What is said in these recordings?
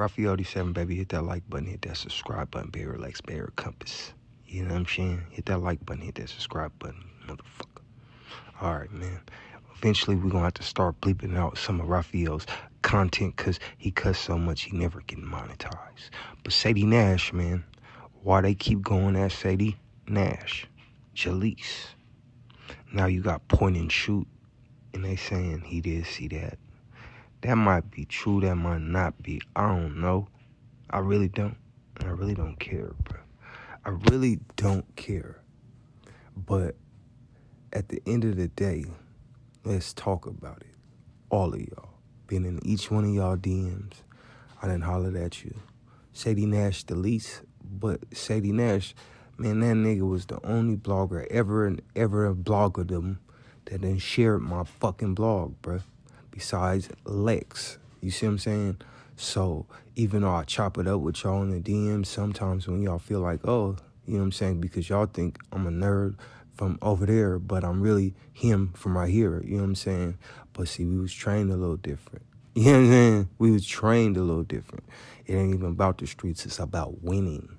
Rafael 7 baby, hit that like button, hit that subscribe button, Bear Relax, Bay Area Compass. You know what I'm saying? Hit that like button, hit that subscribe button, motherfucker. All right, man. Eventually, we're going to have to start bleeping out some of Rafael's content because he cuss so much he never getting monetized. But Ceddy Nash, man, why they keep going at Ceddy Nash? Jaleec. Now you got point and shoot, and they saying he did see that. That might be true, that might not be. I don't know. I really don't. I really don't care, bro. I really don't care. But at the end of the day, let's talk about it. All of y'all. Been in each one of y'all DMs. I didn't holler at you. Ceddy Nash the least, but Ceddy Nash, man, that nigga was the only blogger ever and ever a blogger them that then shared my fucking blog, bruh. Besides Lex. You see what I'm saying? So even though I chop it up with y'all in the DMs, sometimes when y'all feel like, oh, you know what I'm saying, because y'all think I'm a nerd from over there, but I'm really him from right here. You know what I'm saying? But see, we was trained a little different. You know what I'm saying? We was trained a little different. It ain't even about the streets. It's about winning.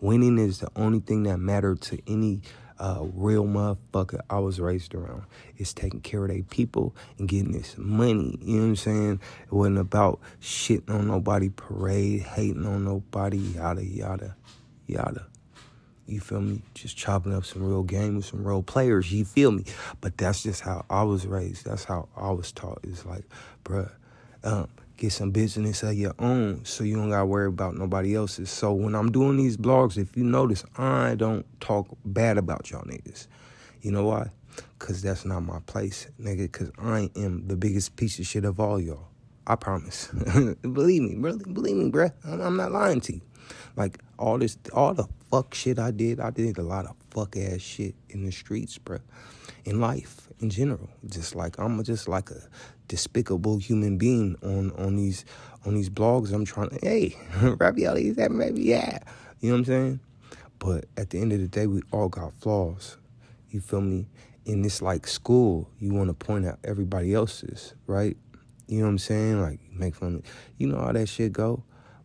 Winning is the only thing that mattered to any real motherfucker I was raised around. It's taking care of their people and getting this money. You know what I'm saying? It wasn't about shitting on nobody, parade, hating on nobody, yada, yada, yada. You feel me? Just chopping up some real game with some real players. You feel me? But that's just how I was raised. That's how I was taught. It's like, bruh, um, get some business of your own so you don't gotta worry about nobody else's. So when I'm doing these blogs, if you notice, I don't talk bad about y'all niggas. You know why? Cause that's not my place, nigga. Cause I am the biggest piece of shit of all y'all. I promise. believe me, really, believe me, bruh. I'm, I'm not lying to you. Like all this, all the fuck shit I did, I did a lot of fuck ass shit in the streets, bro. In life, in general, just like I'm just like a despicable human being on on these on these blogs. I'm trying to, hey, ravioli, is that maybe? Yeah, you know what I'm saying. But at the end of the day, we all got flaws. You feel me? In this like school, you want to point out everybody else's, right? You know what I'm saying? Like make fun of, you know how that shit go.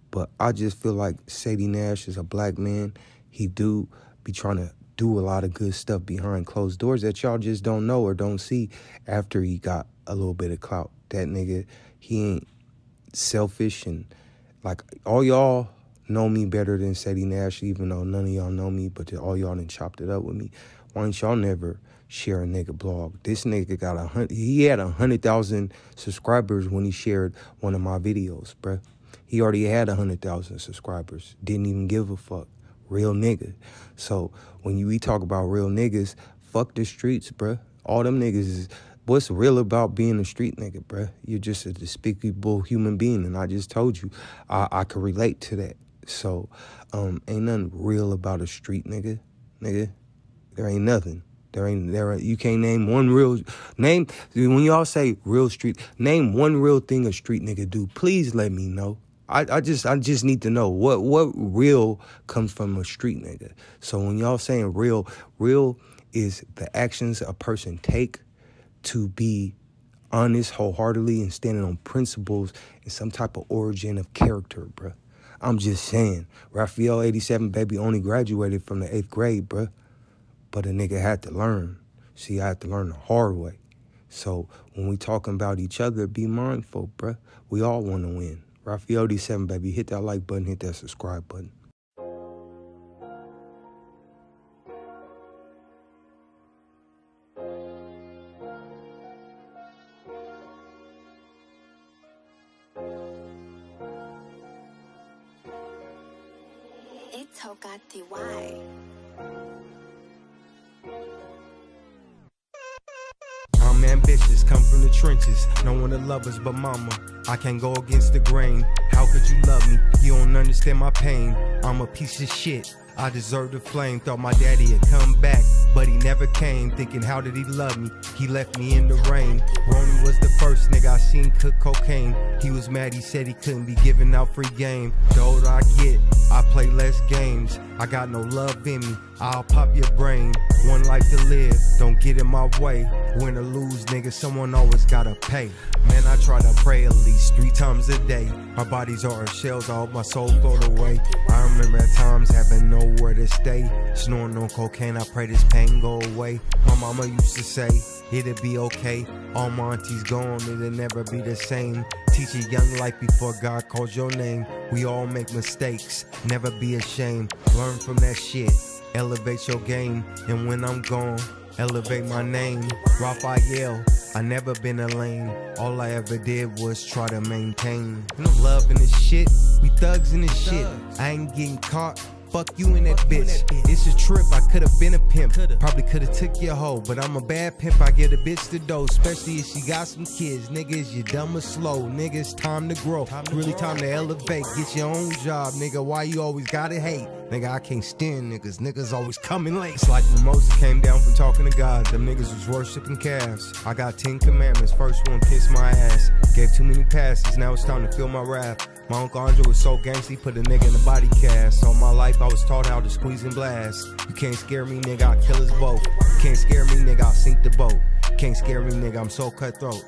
But I just feel like Ceddy Nash is a black man. He do be trying to do a lot of good stuff behind closed doors that y'all just don't know or don't see after he got a little bit of clout. That nigga, he ain't selfish and like all y'all know me better than Ceddy Nash, even though none of y'all know me, but all y'all done chopped it up with me. Why don't y'all never share a nigga blog? This nigga got a hundred, he had a hundred thousand subscribers when he shared one of my videos, bruh. He already had a hundred thousand subscribers. Didn't even give a fuck. Real nigga. So when you we talk about real niggas, fuck the streets, bruh. All them niggas is what's real about being a street nigga, bruh? You're just a despicable human being, and I just told you I, I could relate to that. So, um, ain't nothing real about a street nigga, nigga. There ain't nothing. There ain't there. You can't name one real name. When y'all say real street, name one real thing a street nigga do. Please let me know. I, I just I just need to know what what real comes from a street nigga. So when y'all saying real, real is the actions a person take to be honest wholeheartedly and standing on principles and some type of origin of character, bruh. I'm just saying, Rafael 87 baby only graduated from the eighth grade, bruh. But a nigga had to learn. See, I had to learn the hard way. So when we talking about each other, be mindful, bruh. We all want to win. Rafael D7, baby. Hit that like button, hit that subscribe button. It's Togati Y. I'm ambitious, come from the trenches. No one to love us but mama. I can't go against the grain. How could you love me? You don't understand my pain. I'm a piece of shit. I deserve the flame. Thought my daddy had come back, but he never came. Thinking, how did he love me? He left me in the rain. Ronnie was the first nigga I seen cook cocaine. He was mad, he said he couldn't be giving out free game. The older I get, I play less games. I got no love in me. I'll pop your brain. One life to live, don't get in my way. Win or lose, nigga, someone always gotta pay. Man, I try to pray at least three times a day. My bodies are shells, I hope my soul float away. I remember at times having nowhere to stay. Snoring on cocaine, I pray this pain go away. My mama used to say, it'll be okay. All my aunties gone, it'll never be the same. Teach a young life before God calls your name. We all make mistakes, never be ashamed. Learn from that shit, elevate your game. And when I'm gone, elevate my name. Rafael, I never been a lame. All I ever did was try to maintain. No love in this shit, we thugs in this shit. I ain't getting caught. Fuck you and that bitch. It's a trip. I could have been a pimp. Probably could have took your hoe, but I'm a bad pimp. I get a bitch the dough, especially if she got some kids. Niggas, you dumb or slow. Niggas, time to grow. Really time to elevate. Get your own job, nigga. Why you always gotta hate? Nigga, I can't stand niggas. Niggas always coming late. It's like when Moses came down from talking to God. Them niggas was worshiping calves. I got 10 commandments. First one, kiss my ass. Gave too many passes. Now it's time to feel my wrath. My Uncle Andre was so gangsty, put a nigga in the body cast. All my life I was taught how to squeeze and blast. You can't scare me, nigga, I'll kill us both. You can't scare me, nigga, I'll sink the boat. Can't scare me, nigga, I'm so cutthroat.